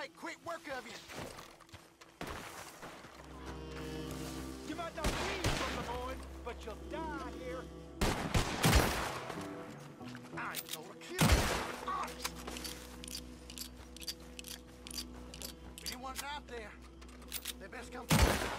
make quick work of you. You might not be from the void, but you'll die here. I ain't gonna kill you. Honest. Anyone's out there, they best come forward.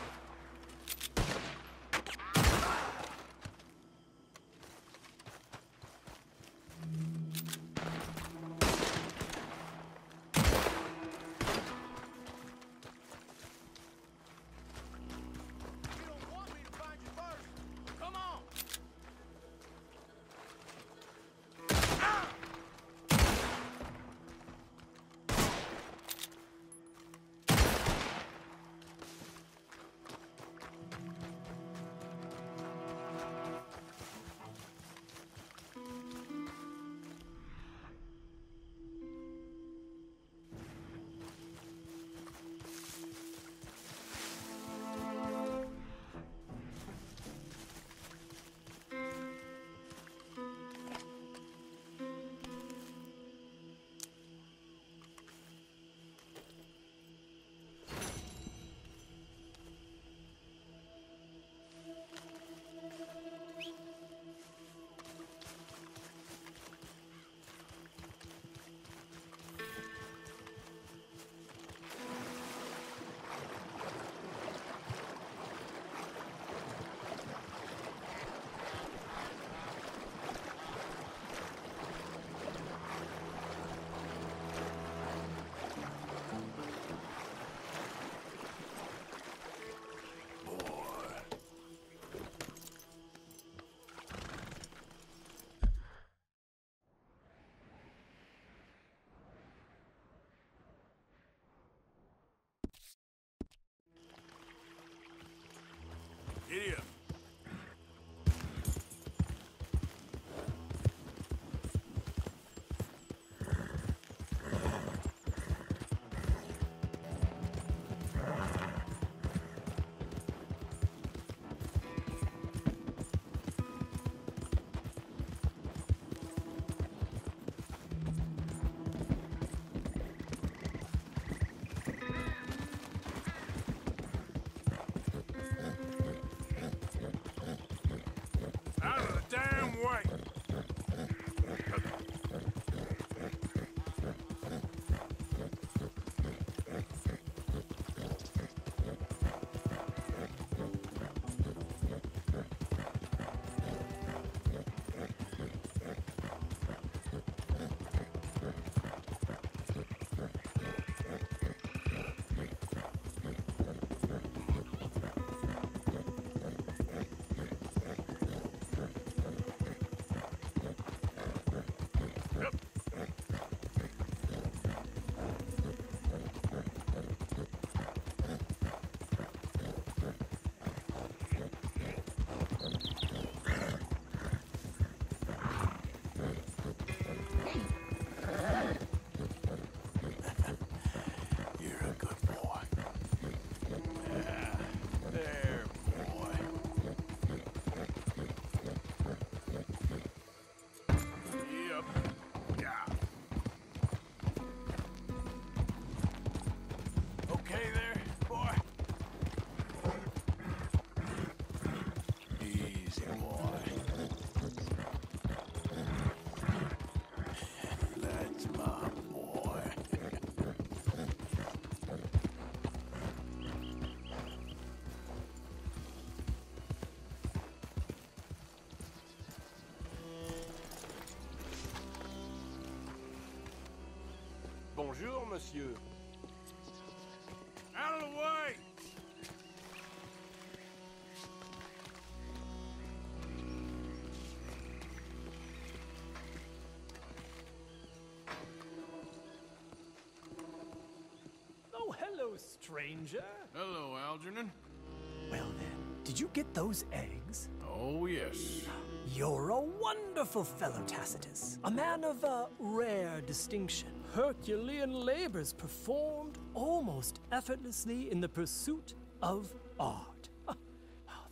Giddy up. Bonjour, monsieur. Out of the way! Oh, hello, stranger. Hello, Algernon. Well then, did you get those eggs? Wonderful fellow, Tacitus. A man of uh, rare distinction. Herculean labors performed almost effortlessly in the pursuit of art. Oh,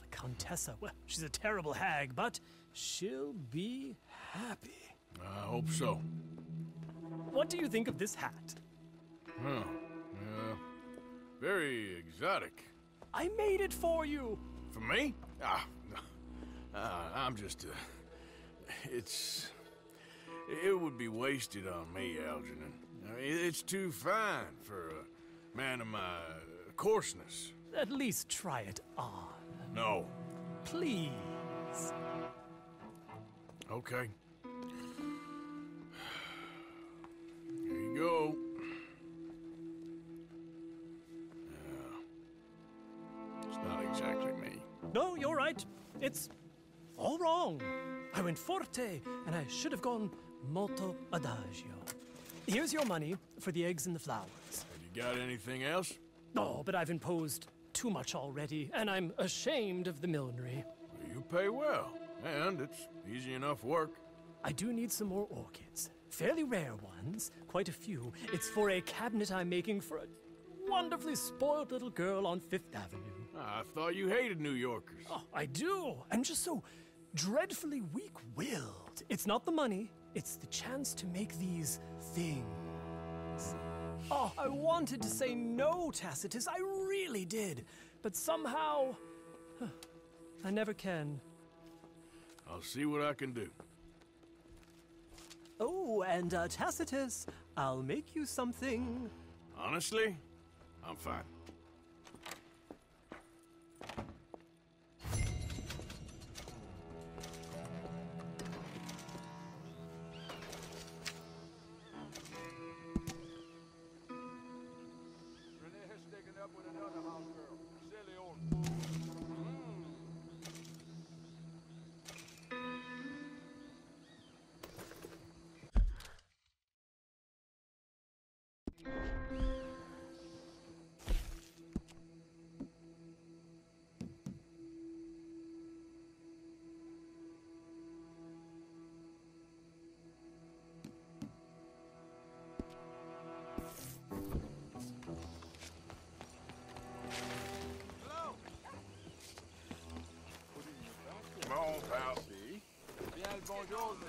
the Contessa, well, she's a terrible hag, but she'll be happy. I hope so. What do you think of this hat? Huh. Very exotic. I made it for you. For me? Ah. Uh, I'm just, uh, it's, it would be wasted on me, Algernon. It's too fine for a man of my coarseness. At least try it on. No. Please. Okay. Here you go. Yeah. It's not exactly me. No, you're right. It's all wrong. I went forte, and I should have gone molto adagio. Here's your money for the eggs and the flowers. Have you got anything else? Oh, but I've imposed too much already, and I'm ashamed of the millinery. You pay well, and it's easy enough work. I do need some more orchids. Fairly rare ones, quite a few. It's for a cabinet I'm making for a wonderfully spoiled little girl on Fifth Avenue. Ah, I thought you hated New Yorkers. Oh, I do. I'm just so dreadfully weak willed. It's not the money, it's the chance to make these things. Oh, I wanted to say no, Tacitus. I really did. But somehow. huh, I never can. I'll see what I can do. Oh, and uh, Tacitus, I'll make you something. Honestly, I'm fine. With another house girl. Come on,